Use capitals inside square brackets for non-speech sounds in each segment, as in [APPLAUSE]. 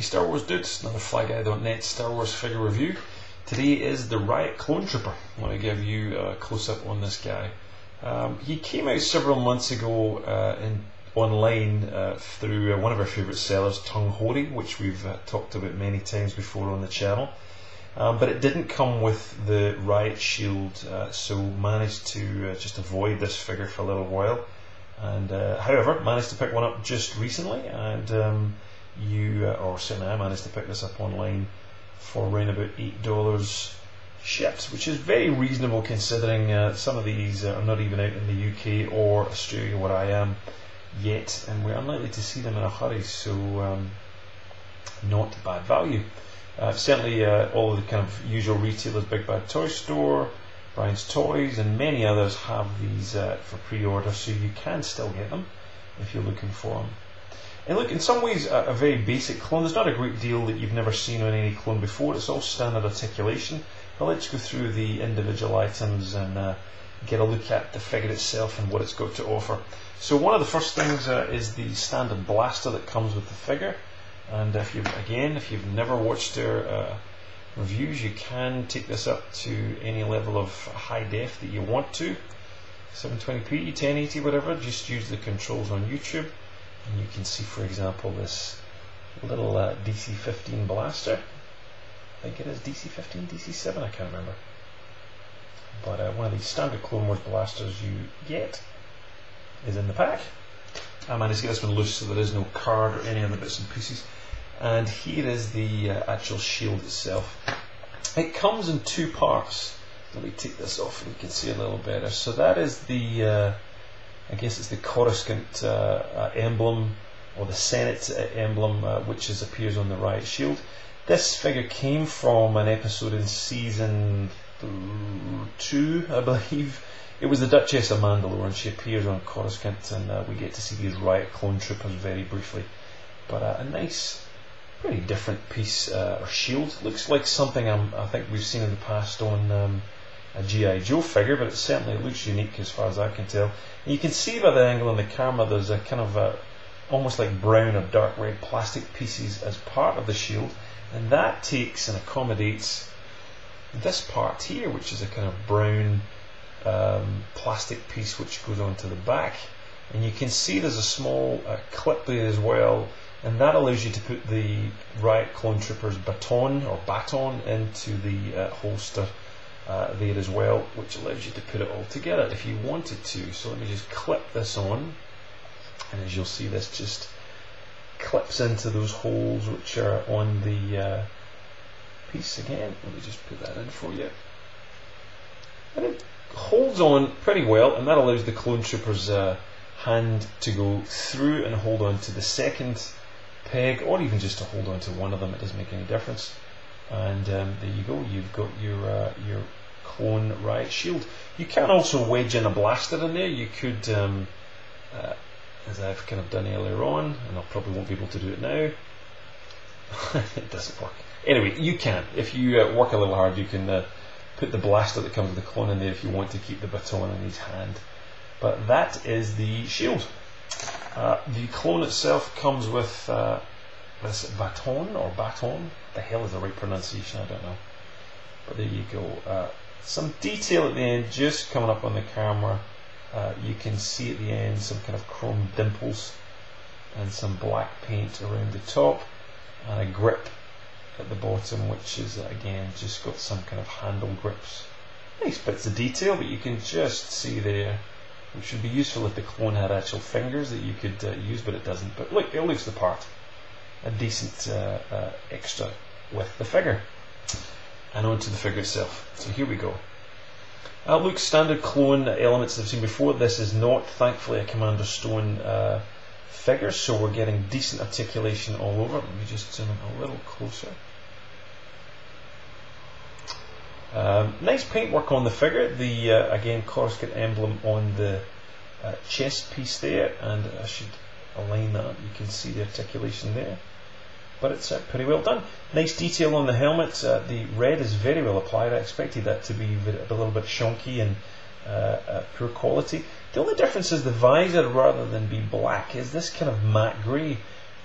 Hey Star Wars dudes, another FlyGuy.net Star Wars figure review. Today is the Riot Clone Trooper. I want to give you a close up on this guy. Um, he came out several months ago uh, in, online uh, through uh, one of our favourite sellers, Tung Hori, which we've uh, talked about many times before on the channel. Um, but it didn't come with the Riot Shield, uh, so managed to uh, just avoid this figure for a little while. And however, managed to pick one up just recently and. Um, you, uh, or certainly I managed to pick this up online for around about $8 shipped, which is very reasonable considering uh, some of these are not even out in the UK or Australia where I am yet, and we're unlikely to see them in a hurry, so um, not bad value. Uh, certainly, uh, all the kind of usual retailers, Big Bad Toy Store, Brian's Toys, and many others have these uh, for pre order, so you can still get them if you're looking for them. And look, in some ways, a, a, very basic clone. There's not a great deal that you've never seen on any clone before. It's all standard articulation. But let's go through the individual items and uh, get a look at the figure itself and what it's got to offer. So one of the first things uh, is the standard blaster that comes with the figure. And if you again, if you've never watched our uh, reviews, you can take this up to any level of high def that you want to. 720p, 1080, whatever. Just use the controls on YouTube. And you can see, for example, this little uh, DC-15 blaster. I think it is DC-15, DC-7, I can't remember. But uh, one of these standard Clone Wars blasters you get is in the pack. I managed to get this one loose so there is no card or any other bits and pieces. And here is the uh, actual shield itself. It comes in two parts. Let me take this off and you can see a little better. So that is the uh, I guess it's the Coruscant uh, uh, emblem or the Senate uh, emblem, which is, appears on the Riot Shield. This figure came from an episode in season two, I believe. It was the Duchess of Mandalore, and she appears on Coruscant, and uh, we get to see these Riot clone troopers very briefly. But uh, a nice, pretty different piece uh, or shield. Looks like something I'm, i think we've seen in the past on um, a G.I. Joe figure, but it certainly looks unique as far as I can tell. And you can see by the angle on the camera there's a kind of a, almost like brown or dark red plastic pieces as part of the shield, and that takes and accommodates this part here, which is a kind of brown um, plastic piece which goes onto the back. And you can see there's a small uh, clip there as well, and that allows you to put the Riot Clone Trooper's baton or baton into the uh, holster uh, there as well, which allows you to put it all together if you wanted to. So let me just clip this on, and as you'll see, this just clips into those holes which are on the uh, piece again. Let me just put that in for you. And it holds on pretty well, and that allows the clone trooper's uh, hand to go through and hold on to the second peg, or even just to hold on to one of them. It doesn't make any difference. And um, there you go. You've got your uh, your clone riot shield. You can also wedge in a blaster in there. You could, um, uh, as I've kind of done earlier on, and I probably won't be able to do it now. [LAUGHS] it doesn't work. Anyway, you can. If you uh, work a little hard, you can uh, put the blaster that comes with the clone in there if you want to keep the baton in his hand. But that is the shield. Uh, the clone itself comes with uh, this baton or baton. The hell is the right pronunciation? I don't know. But there you go. Uh, some detail at the end just coming up on the camera. Uh, you can see at the end some kind of chrome dimples and some black paint around the top and a grip at the bottom which is again just got some kind of handle grips. Nice bits of detail but you can just see there which would be useful if the clone had actual fingers that you could uh, use but it doesn't. But look, it looks the part. A decent uh, uh extra with the figure and onto the figure itself. So here we go. Look, standard clone elements I've seen before. This is not, thankfully, a Commander Stone uh, figure, so we're getting decent articulation all over. Let me just zoom in a little closer. Um, nice paintwork on the figure. The uh, again Coruscant emblem on the uh, chest piece there, and I should align that. You can see the articulation there but it's uh, pretty well done. Nice detail on the helmet. Uh, the red is very well applied. I expected that to be a little bit shonky and uh, uh, poor quality. The only difference is the visor, rather than be black, is this kind of matte grey,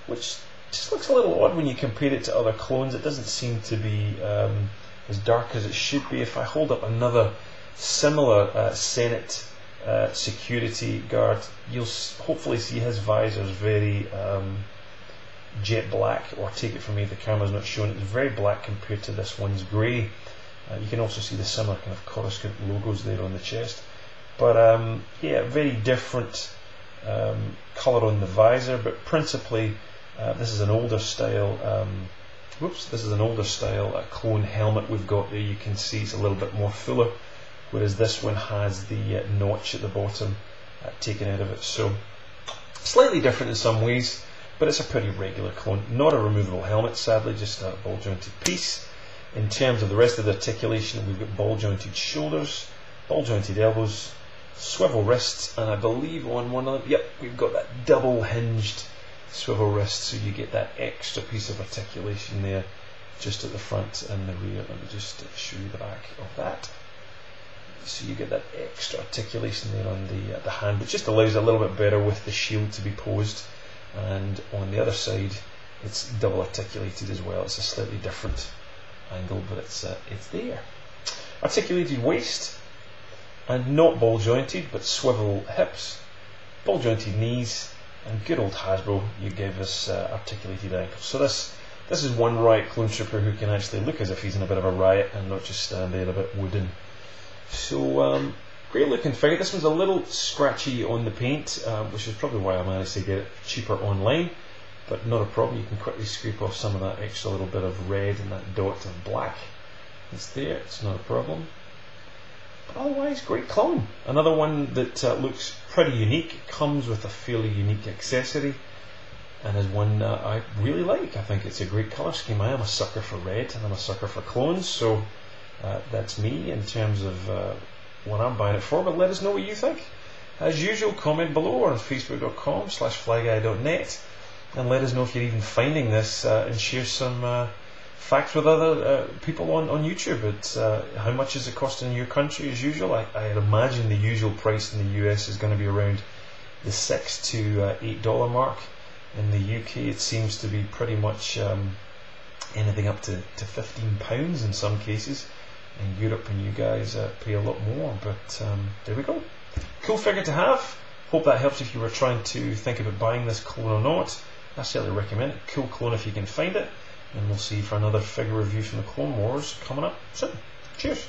which just looks a little odd when you compare it to other clones. It doesn't seem to be um, as dark as it should be. If I hold up another similar uh, Senate uh, security guard, you'll hopefully see his visor is very um, jet black, or take it from me, the camera's not showing. It's very black compared to this one's grey. Uh, you can also see the similar kind of Coruscant logos there on the chest. But um, yeah, very different um, colour on the visor, but principally uh, this is an older style. Um, whoops, this is an older style a clone helmet we've got there. You can see it's a little bit more fuller, whereas this one has the uh, notch at the bottom uh, taken out of it. So slightly different in some ways, but it's a pretty regular clone. Not a removable helmet, sadly, just a ball jointed piece. In terms of the rest of the articulation, we've got ball jointed shoulders, ball jointed elbows, swivel wrists, and I believe on one of them, yep, we've got that double hinged swivel wrist, so you get that extra piece of articulation there just at the front and the rear. Let me just show you the back of that. So you get that extra articulation there on the uh, the hand, which just allows a little bit better with the shield to be posed. And on the other side, it's double articulated as well. It's a slightly different angle, but it's uh, it's there. Articulated waist, and not ball jointed, but swivel hips, ball jointed knees, and good old Hasbro, you gave us uh, articulated ankles. So this this is one riot clone trooper who can actually look as if he's in a bit of a riot and not just stand there a bit wooden. So um, great looking figure. This one's a little scratchy on the paint, uh, which is probably why I managed to get it cheaper online. But not a problem. You can quickly scrape off some of that extra little bit of red and that dot of black. It's there. It's not a problem. But otherwise, great clone. Another one that uh, looks pretty unique, comes with a fairly unique accessory, and is one I really like. I think it's a great colour scheme. I am a sucker for red, and I'm a sucker for clones, so uh, that's me in terms of uh, what I'm buying it for. But let us know what you think. As usual, comment below or on facebook.com slash flyguy.net and let us know if you're even finding this uh, and share some uh, facts with other uh, people on, on YouTube. It's uh, how much is it costing in your country as usual? I, I imagine the usual price in the US is going to be around the six to uh, eight dollar mark. In the UK, it seems to be pretty much um, anything up to, to fifteen pounds in some cases. In Europe, and you guys uh, pay a lot more. But um, there we go. Cool figure to have. Hope that helps if you were trying to think about buying this clone or not. I certainly recommend it. Cool clone if you can find it and we'll see for another figure review from the Clone Wars coming up soon. Cheers!